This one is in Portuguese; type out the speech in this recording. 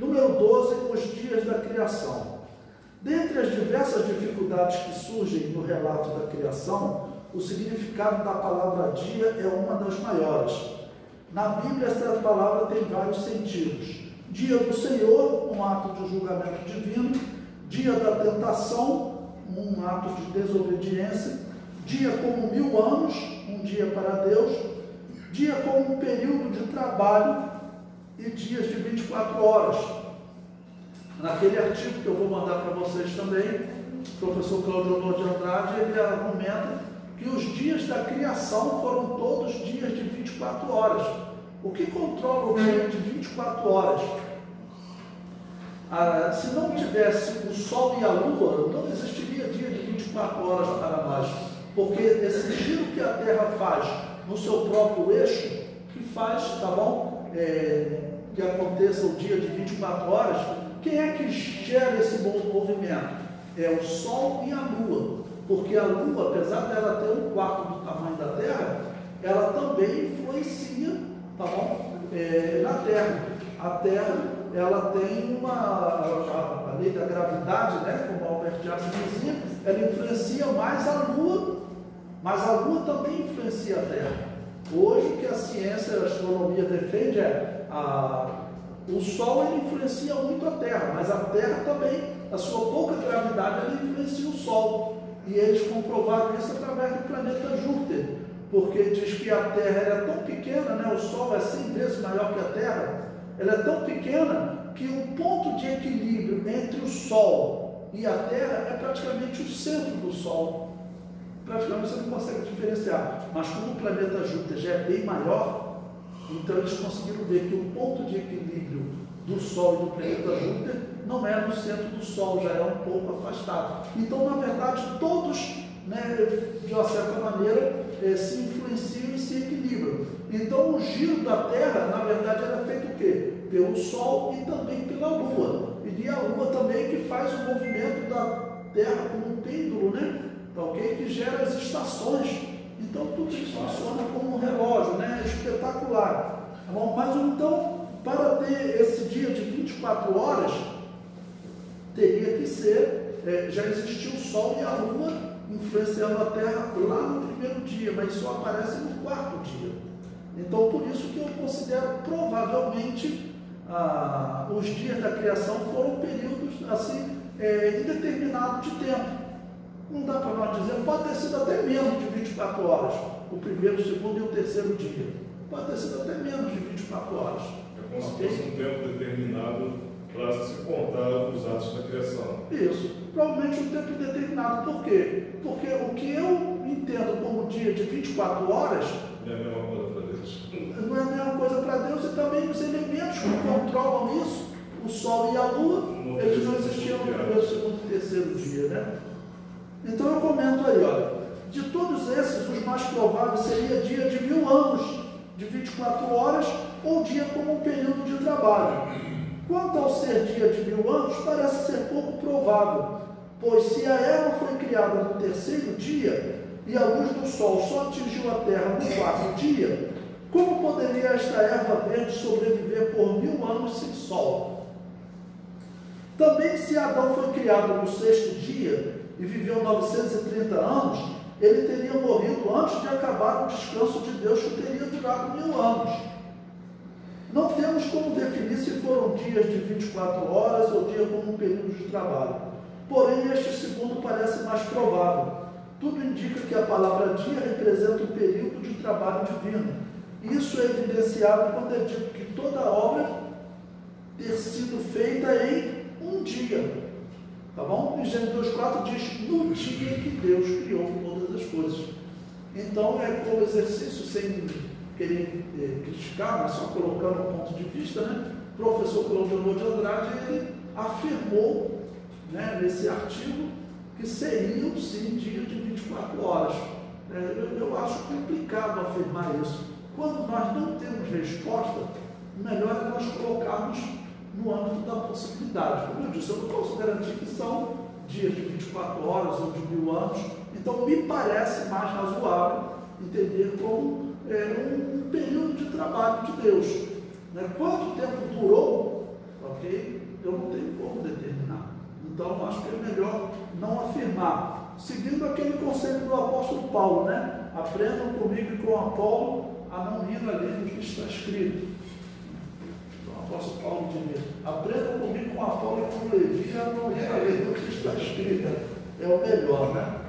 Número 12, os dias da criação. Dentre as diversas dificuldades que surgem no relato da criação, o significado da palavra dia é uma das maiores. Na Bíblia, essa palavra tem vários sentidos. Dia do Senhor, um ato de julgamento divino. Dia da tentação, um ato de desobediência. Dia como mil anos, um dia para Deus. Dia como um período de trabalho e dias de 24 horas. Naquele artigo que eu vou mandar para vocês também, o professor Claudio Honor de Andrade, ele argumenta que os dias da criação foram todos dias de 24 horas. O que controla o dia de 24 horas? Ah, se não tivesse o Sol e a Lua, não existiria dia de 24 horas para nós. Porque esse giro que a Terra faz no seu próprio eixo, que faz, tá bom? É, que aconteça o dia de 24 horas, quem é que gera esse movimento? É o Sol e a Lua. Porque a Lua, apesar dela ter um quarto do tamanho da Terra, ela também influencia tá bom? É, na Terra. A Terra ela tem uma a, a, lei da gravidade, né? como Albert Einstein dizia, ela influencia mais a Lua, mas a Lua também influencia a Terra. Hoje o que a ciência e a astronomia defende é a, o Sol ele influencia muito a Terra, mas a Terra também, a sua pouca gravidade, ela influencia o Sol. E eles comprovaram isso através do planeta Júpiter, porque diz que a Terra é tão pequena, né? o Sol é 100 vezes maior que a Terra, ela é tão pequena que o ponto de equilíbrio entre o Sol e a Terra é praticamente o centro do Sol. Praticamente você não consegue diferenciar. Mas como o planeta Júpiter já é bem maior, então eles conseguiram ver que o ponto de equilíbrio do Sol e do planeta Júpiter não é no centro do Sol, já é um pouco afastado. Então, na verdade, todos, né, de uma certa maneira, eh, se influenciam e se equilibram. Então, o giro da Terra, na verdade, era feito o quê? Pelo Sol e também pela Lua. E a Lua também que faz o movimento da Terra como um pêndulo, né? Tá? Que gera as estações. Então, tudo isso funciona como um relógio, né? Espetacular. Tá? Mas então, para ter esse dia de 24 horas, teria que ser, é, já existiu o Sol e a Lua influenciando a Terra lá no primeiro dia, mas só aparece no quarto dia. Então, por isso que eu considero provavelmente ah, os dias da criação foram períodos assim é, indeterminados de tempo. Não dá para nós dizer, pode ter sido até menos de 24 horas, o primeiro, o segundo e o terceiro dia. Pode ter sido até menos de 24 horas. É como se fosse um tempo determinado para se contar os atos da criação. Isso. Provavelmente um tempo indeterminado. Por quê? Porque o que eu entendo como dia de 24 horas. Não é a mesma coisa para Deus. Não é a mesma coisa para Deus e também os elementos que controlam isso, o Sol e a Lua, eles não existiam no primeiro, segundo e terceiro dia, né? Então eu comento aí, olha. De todos esses, os mais prováveis seria dia de mil anos, de 24 horas, ou dia como um período de trabalho. Quanto ao ser dia de mil anos, parece ser pouco provável, pois se a Eva foi criada no terceiro dia e a luz do sol só atingiu a terra no quarto dia, como poderia esta erva verde sobreviver por mil anos sem sol? Também, se Adão foi criado no sexto dia e viveu 930 anos, ele teria morrido antes de acabar o descanso de Deus, que teria durado mil anos. Não temos como definir se foram dias de 24 horas ou dia como um período de trabalho. Porém, este segundo parece mais provável. Tudo indica que a palavra dia representa um período de trabalho divino. Isso é evidenciado quando é dito que toda obra ter sido feita em um dia. Tá bom? Em Gênesis 2,4 diz no dia que Deus criou todas as coisas. Então é como exercício sem querer é, criticar, mas só colocando um ponto de vista, né? O professor Claudio de Andrade ele afirmou né, nesse artigo que seriam sim dias de 24 horas. É, eu, eu acho complicado afirmar isso. Quando nós não temos resposta, melhor é nós colocarmos no âmbito da possibilidade. Como eu disse, eu não posso garantir que são dias de 24 horas ou de mil anos, então me parece mais razoável entender como é, um período de trabalho de Deus. Né? Quanto tempo durou, ok? Então, acho que é melhor não afirmar. Seguindo aquele conceito do apóstolo Paulo, né? Aprendam comigo e com Apolo a não ir além do que está escrito. Apóstolo Paulo diz: aprendam comigo com Apolo e com Levi a ir além do que está escrito. É o melhor, né?